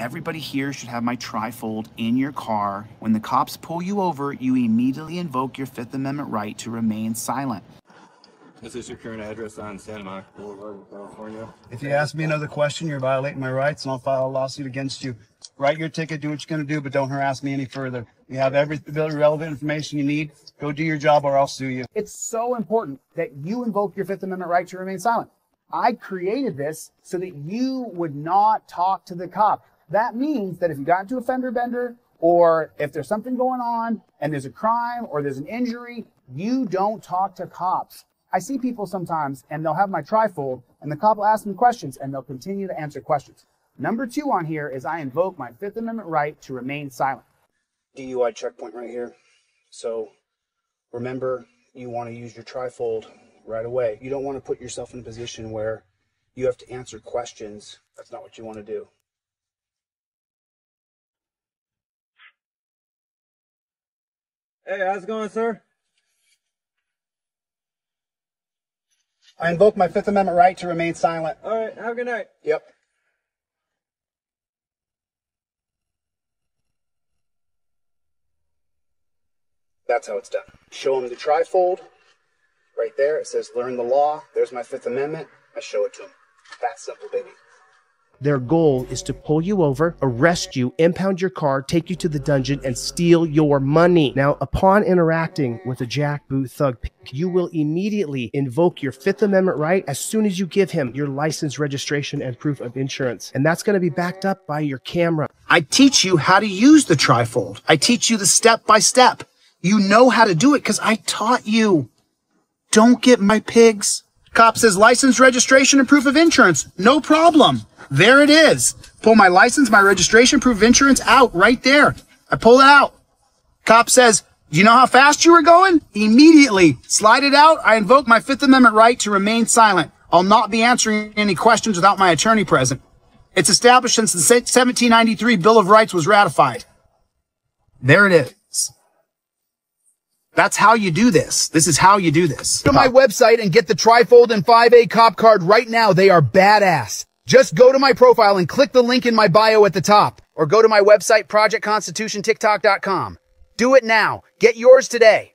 everybody here should have my trifold in your car. When the cops pull you over, you immediately invoke your Fifth Amendment right to remain silent. This is this your current address on Santa Monica Boulevard in California? If you ask me another question, you're violating my rights, and I'll file a lawsuit against you. Write your ticket, do what you're going to do, but don't harass me any further. You have every relevant information you need. Go do your job, or I'll sue you. It's so important that you invoke your Fifth Amendment right to remain silent. I created this so that you would not talk to the cop. That means that if you got into a fender bender, or if there's something going on and there's a crime or there's an injury, you don't talk to cops. I see people sometimes and they'll have my trifold and the cop will ask them questions and they'll continue to answer questions. Number two on here is I invoke my Fifth Amendment right to remain silent. DUI checkpoint right here. So remember, you want to use your trifold right away. You don't want to put yourself in a position where you have to answer questions. That's not what you want to do. Hey, how's it going, sir? I invoke my Fifth Amendment right to remain silent. All right, have a good night. Yep. That's how it's done. Show him the trifold. Right there, it says learn the law. There's my Fifth Amendment. I show it to him. That simple, baby. Their goal is to pull you over, arrest you, impound your car, take you to the dungeon, and steal your money. Now, upon interacting with a jackboot thug, you will immediately invoke your Fifth Amendment right as soon as you give him your license, registration, and proof of insurance. And that's going to be backed up by your camera. I teach you how to use the trifold. I teach you the step by step. You know how to do it because I taught you. Don't get my pigs. Cop says license, registration, and proof of insurance. No problem. There it is. Pull my license, my registration, proof of insurance out right there. I pull it out. Cop says, do you know how fast you were going? Immediately slide it out. I invoke my Fifth Amendment right to remain silent. I'll not be answering any questions without my attorney present. It's established since the 1793 Bill of Rights was ratified. There it is. That's how you do this. This is how you do this. Go to my website and get the Trifold and 5A cop card right now. They are badass. Just go to my profile and click the link in my bio at the top or go to my website, projectconstitutiontiktok.com. Do it now. Get yours today.